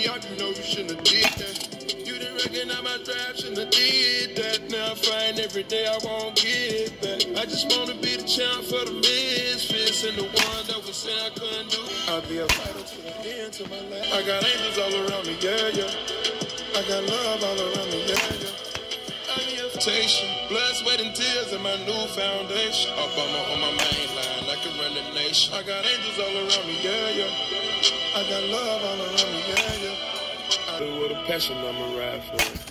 me out, you know you shouldn't have did that. You didn't recognize my drive, shouldn't have did that. Now I find every day I won't get back. I just wanna be the champ for the misfits and the one that was saying I couldn't do. I'll be a fighter to the end to my life. I got angels all around me, yeah, yeah. I got love all around me, yeah, yeah. Invitation, blood, sweat, and tears in my new foundation. Obama on my main line, I can run the nation. I got angels all around me, yeah, yeah. I got love all around me, do with a passion, I'ma ride for it.